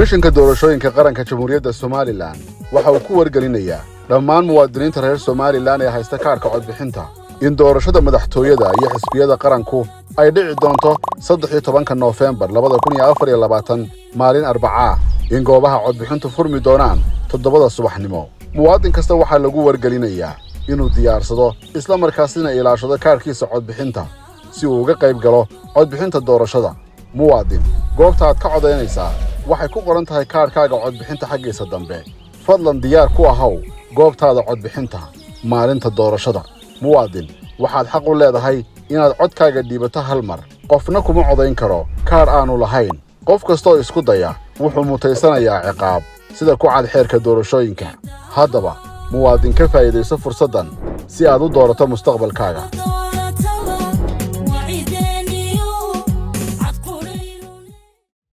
komishinka doorashooyinka qaranka jamhuuriyadda somalilan waxa uu ku wargelinayaa dhammaan muwaadiniinta reer somalilan ee haysta kaadhka codbixinta. In doorashada madaxtooyada iyo xisbiyada qaranku ay dhici doonto saddex iyo tobanka noofembar labada kun iyo afar iyo labaatan maalin arbacaa in goobaha codbixintu furmi doonaan toddobada subaxnimo. Muwaadin kasta waxaa lagu wargelinayaa inuu diyaarsado isla markaasina ilaashado kaadhkiisa codbixinta si uu uga qayb galo codbixinta doorashada. Muwaadin goobta aad ka codaynaysaa waxay ku qoran tahay kaadhkaaga codbixinta xaggiisa dambe fadlan diyaar ku ahaw goobtaada codbixinta maalinta doorashada. Muwaadin waxaad xaq u leedahay inaad codkaaga dhiibato hal mar. Qofna kuma codayn karo kaadh aanu lahayn. Qof kastooo isku daya wuxuu mutaysanayaa ciqaab sida ku cad xeerka doorashooyinka. Haddaba muwaadin ka faa'iidayso fursaddan si aad u doorato mustaqbalkaaga